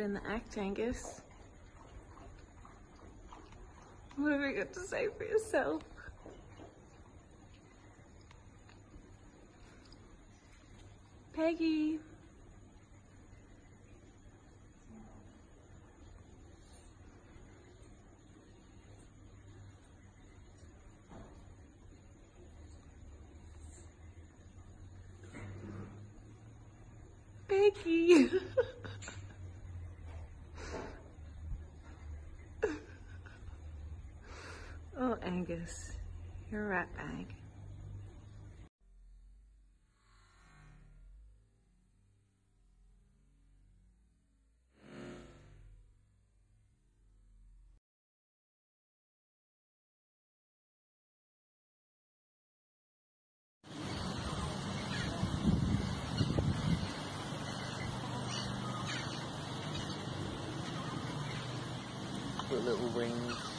in the act, Angus. What have you got to say for yourself? Peggy. Peggy. Angus, you're a rat bag. Little wings.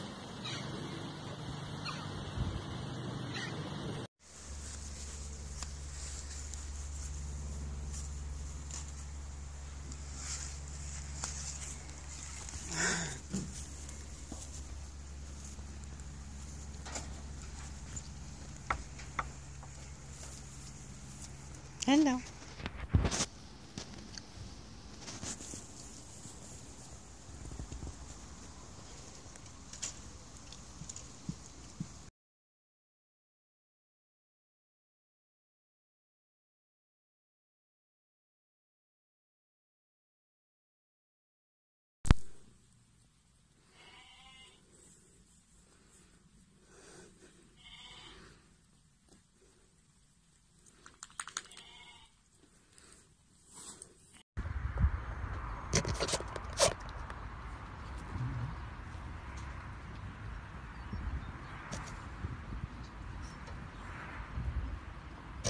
Hello.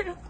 Okay.